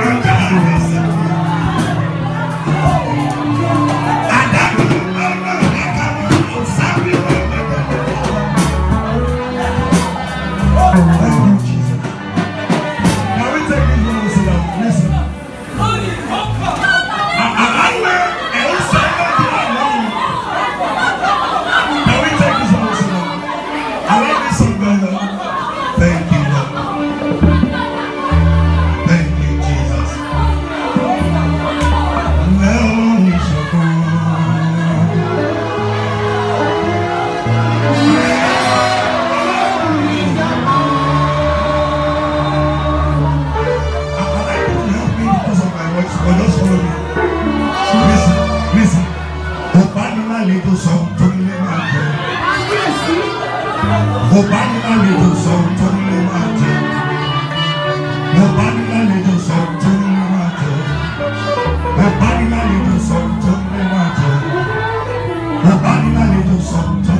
world. lè something lè má jẹ. Mo bá ní má do something lè má jẹ. Mo bá ní má do something lè má jẹ. Mo bá ní má do something lè má jẹ. Mo bá ní má do something.